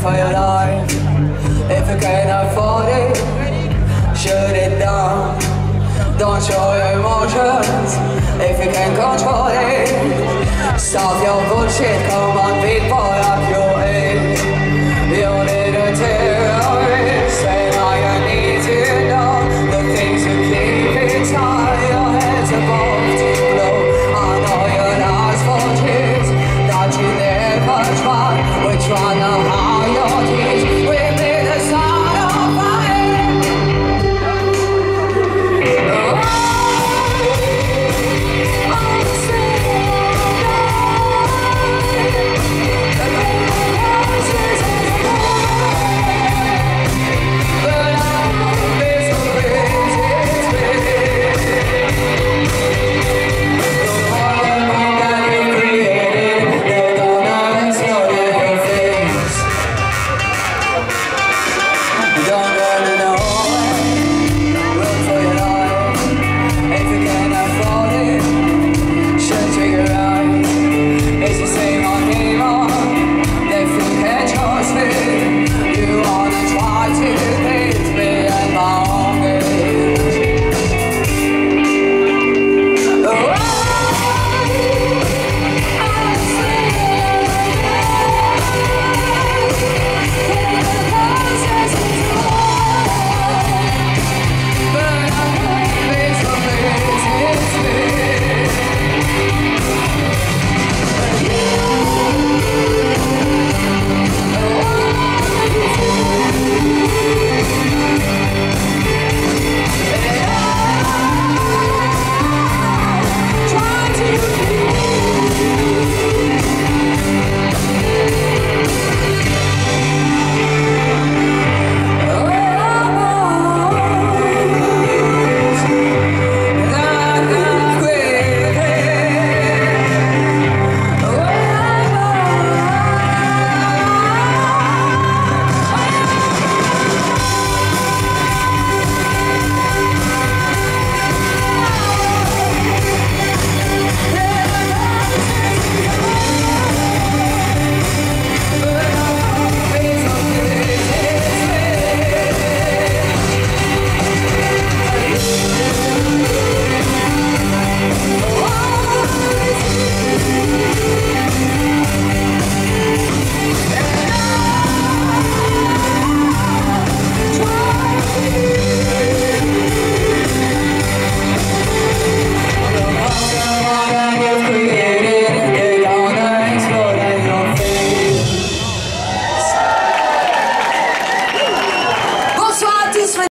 for your life. If you can't afford it, shut it down. Don't show your emotions if you can't control it. Stop your bullshit, come on, people, up your head. You need a terrorist, and all you need to know the things you keep inside your head's above to blow. I know you're lost for tears that you never tried. We're trying to hide